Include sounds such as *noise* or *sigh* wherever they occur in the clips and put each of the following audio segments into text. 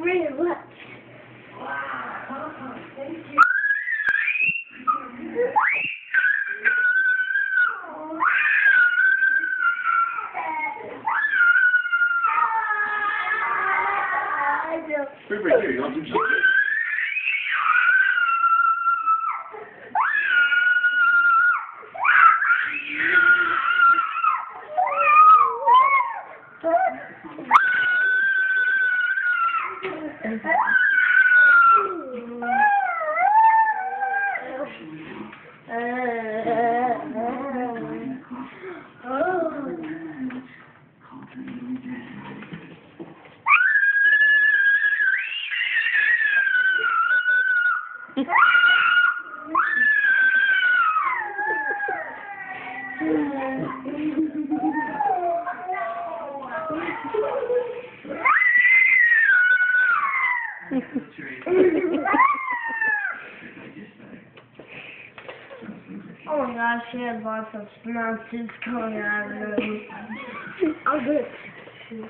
Really what? Wait, wait, here, you want to do? đi Yeah. *laughs* Oh my gosh, she had lots of nonsense coming out of her. I'm good. Good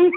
Yeah.